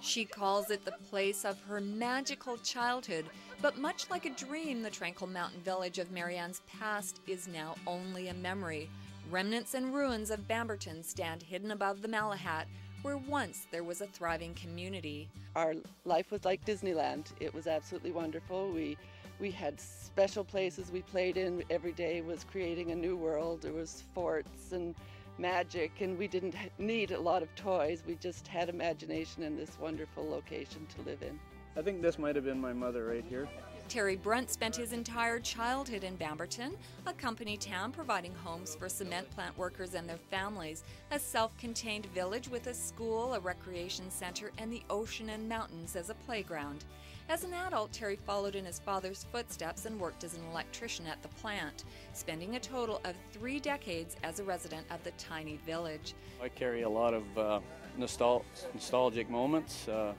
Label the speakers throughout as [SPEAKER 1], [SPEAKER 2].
[SPEAKER 1] She calls it the place of her magical childhood, but much like a dream, the tranquil mountain village of Marianne's past is now only a memory. Remnants and ruins of Bamberton stand hidden above the Malahat, where once there was a thriving community.
[SPEAKER 2] Our life was like Disneyland. It was absolutely wonderful. We we had special places we played in. Every day was creating a new world. There was forts and magic, and we didn't need a lot of toys. We just had imagination in this wonderful location to live in.
[SPEAKER 3] I think this might have been my mother right here.
[SPEAKER 1] Terry Brunt spent his entire childhood in Bamberton, a company town providing homes for cement plant workers and their families, a self contained village with a school, a recreation center, and the ocean and mountains as a playground. As an adult, Terry followed in his father's footsteps and worked as an electrician at the plant, spending a total of three decades as a resident of the tiny village.
[SPEAKER 3] I carry a lot of uh, nostal- nostalgic moments. Uh,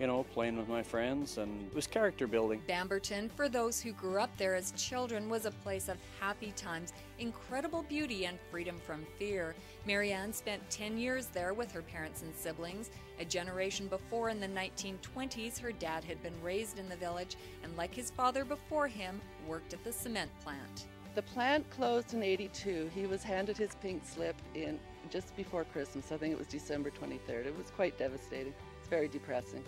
[SPEAKER 3] you know, playing with my friends, and it was character building.
[SPEAKER 1] Bamberton, for those who grew up there as children, was a place of happy times, incredible beauty, and freedom from fear. Marianne spent 10 years there with her parents and siblings. A generation before, in the 1920s, her dad had been raised in the village and, like his father before him, worked at the cement plant.
[SPEAKER 2] The plant closed in 82. He was handed his pink slip in just before Christmas. I think it was December 23rd. It was quite devastating. It's very depressing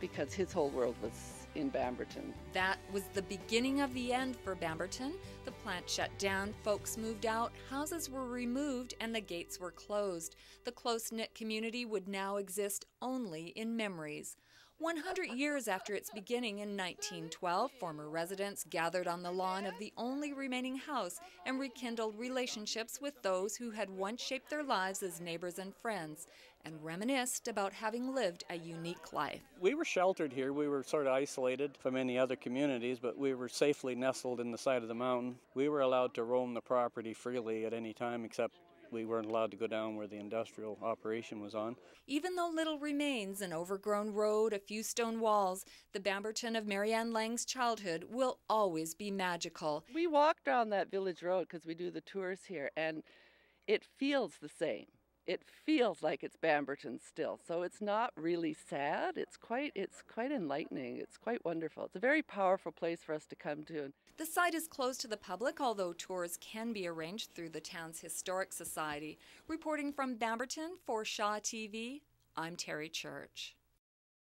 [SPEAKER 2] because his whole world was in Bamberton.
[SPEAKER 1] That was the beginning of the end for Bamberton. The plant shut down, folks moved out, houses were removed, and the gates were closed. The close knit community would now exist only in memories. 100 years after its beginning in 1912, former residents gathered on the lawn of the only remaining house and rekindled relationships with those who had once shaped their lives as neighbors and friends and reminisced about having lived a unique life.
[SPEAKER 3] We were sheltered here. We were sort of isolated from any other communities, but we were safely nestled in the side of the mountain. We were allowed to roam the property freely at any time except we weren't allowed to go down where the industrial operation was on.
[SPEAKER 1] Even though little remains, an overgrown road, a few stone walls, the Bamberton of Marianne Lang's childhood will always be magical.
[SPEAKER 2] We walk down that village road because we do the tours here, and it feels the same it feels like it's Bamberton still. So it's not really sad. It's quite it's quite enlightening. It's quite wonderful. It's a very powerful place for us to come to.
[SPEAKER 1] The site is closed to the public, although tours can be arranged through the town's historic society. Reporting from Bamberton for Shaw TV, I'm Teri Church.